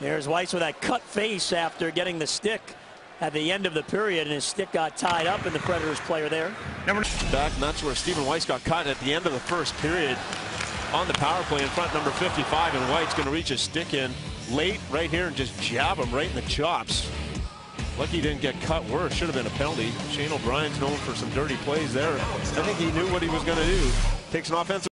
There's Weiss with that cut face after getting the stick at the end of the period, and his stick got tied up, in the Predators player there. Number back, and that's where Stephen Weiss got caught at the end of the first period on the power play in front number 55, and White's going to reach his stick in late right here and just jab him right in the chops. Lucky he didn't get cut worse. Should have been a penalty. Shane O'Brien's known for some dirty plays there. I think he knew what he was going to do. Takes an offensive